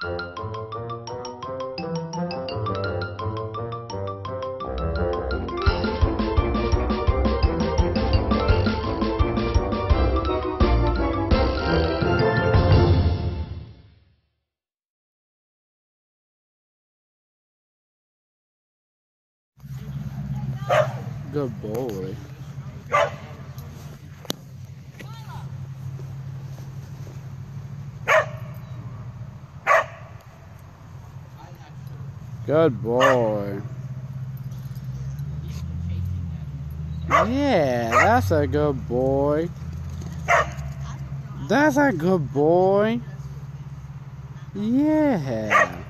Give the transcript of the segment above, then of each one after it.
Good boy. Good boy. Yeah, that's a good boy. That's a good boy. Yeah.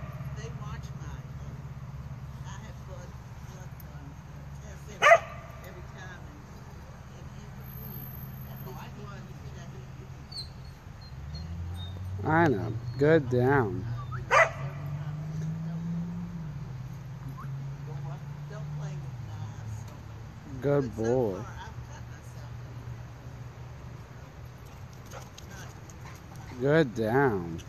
I know. Good blood Good boy. far, I've cut myself. Good down.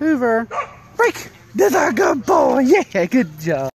Hoover. Freak! That's a good boy. Yeah, good job.